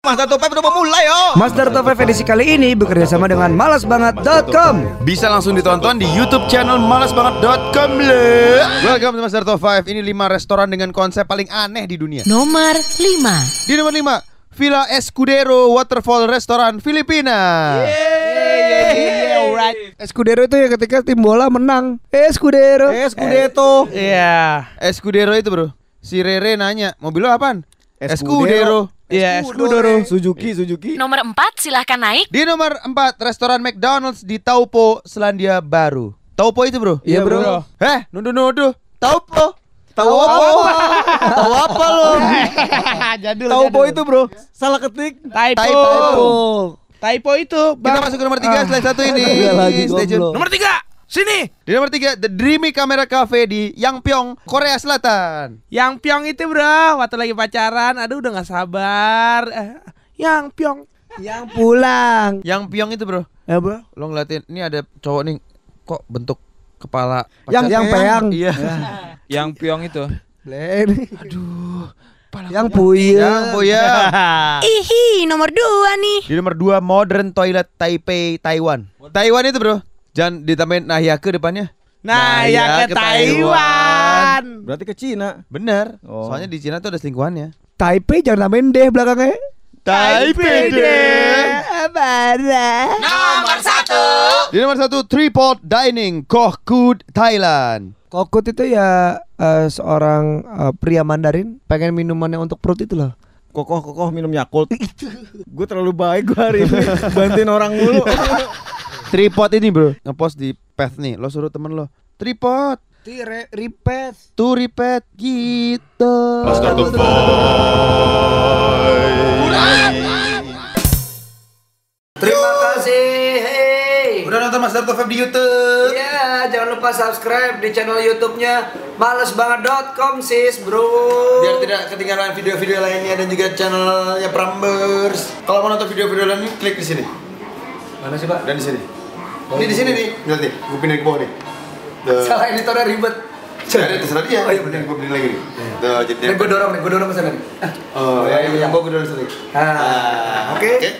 Master Top 5 udah mau mulai yo. Master Top 5 edisi kali ini bekerja sama dengan malasbanget.com Bisa langsung ditonton di YouTube channel malasbanget.com le. Welcome to Master Top 5. Ini 5 restoran dengan konsep paling aneh di dunia. Nomor 5 Di nomor 5, Villa Escudero Waterfall Restoran Filipina. Escudero itu ya ketika tim bola menang Escudero Escudeto. Iya. Escudero itu bro. Si Rere nanya, mobil lo apaan? Escudero. Iya, Escudero. Suzuki, Suzuki. Nomor 4 silahkan naik Di nomor 4, restoran McDonald's di Taupo, Selandia Baru. Taupo itu bro? Iya bro Eh, nuduh-nuduh. Taupo. Tahu apa? Tahu apa lo? Jadul. Tahu po itu bro. Salah ketik. Typo. Typo. Typo itu, Kita Bang. masuk ke nomor 3 slide satu ini. Iya lagi Stay tune. Nomor 3. Sini. Di nomor 3, The Dreamy Camera Cafe di Yangpyeong, Korea Selatan. Yang Pyong itu, Bro. Waktu lagi pacaran, aduh udah gak sabar. Eh, yang Pyong. Yang pulang Yangpyeong itu bro, Ya bro lo ngeliatin, ini ada cowok nih, kok bentuk kepala Yang pacar- yang peyang Iya. Yang Pyong itu. Len Aduh. Yang puya Yang Boya. Ihi nomor 2 nih Di nomor 2, Modern Toilet Taipei, Taiwan. Taiwan itu bro, jangan ditambahin Nahya ke depannya. Nah, Nah, ya ya, ke ke Taiwan. Berarti ke Cina. Bener. Oh. Soalnya di Cina tuh ada selingkuhannya. Taipei jangan namain deh belakangnya Taipei deh. Abara Di nomor satu, Tripod Dining, Koh Kud, Thailand. Kokut itu ya eh, seorang eh, pria Mandarin pengen minumannya untuk perut itu loh. Kokoh kokoh minum Yakult. gue terlalu baik gue hari ini. Bantuin orang mulu. Tripod ini bro, ngepost di path nih. Lo suruh temen lo, tripod, Tire repeat. tuh repeat gitu. Terima kasih. Hey. Udah nonton Master Top 5 di YouTube. Ya, jangan lupa subscribe di channel YouTube-nya malesbanget.com sis, bro. Biar tidak ketinggalan video-video lainnya dan juga channelnya Prambers. Kalau mau nonton video-video lainnya, klik di sini Mana sih, Pak? dan di sini. Ini di sini nih, lihat nih, gue pindah ke bawah nih. Tuh. Salah editornya ribet. Jadi terserah dia. Oh, iya bener. Gue pindah lagi nih. Tuh, jadi Nih gue dorong nih, gue dorong ke sana nih. Oh, ya, yang yang bawa gue dulu sini. Ah, oke. Oke.